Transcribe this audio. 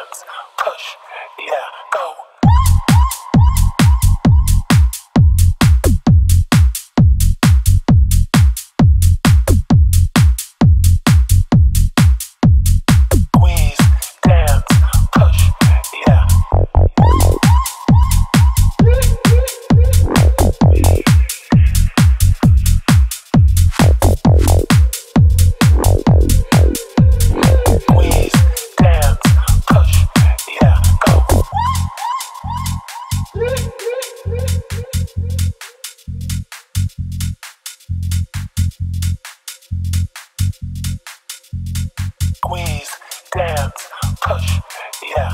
dance, push, yeah, squeeze, dance, push, yeah.